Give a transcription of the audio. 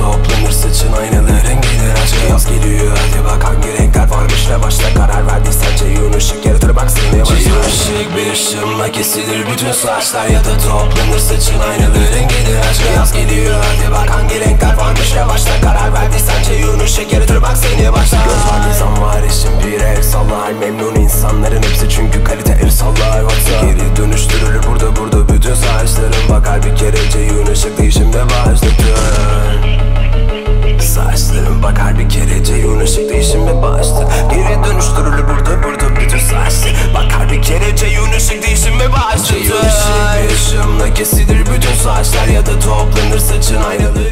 toplanır saçın aynalı rengidir Aşka yaz geliyor. Hadi bak hangi renkler varmış ve başta karar verdiysen Ceyhun ışık yaratır bak seni başlar Ceyhun ışık bir ışınla kesilir bütün saçlar Ya da toplanır saçın aynalı rengidir Aşka yaz geliyor. Hadi bak hangi renkler varmış ve başta karar verdiysen Ceyhun ışık yaratır bak seni başlar Göz var nizam var işin bir ev sallar. Memnun insanların hepsi çünkü kalite ev sallar? Geri dönüştürülür burada burada bütün saçların Bakar. Bir kere Ceyhun ışık bakar bir kere Ceyhun ışık değişimi başladı Geri dönüştürülür burada burada bütün saçlar Bakar bir kere Ceyhun ışık değişimi başladı Ceyhun ışık bir ışığımla kesilir bütün saçlar Ya da toplanır saçın rengi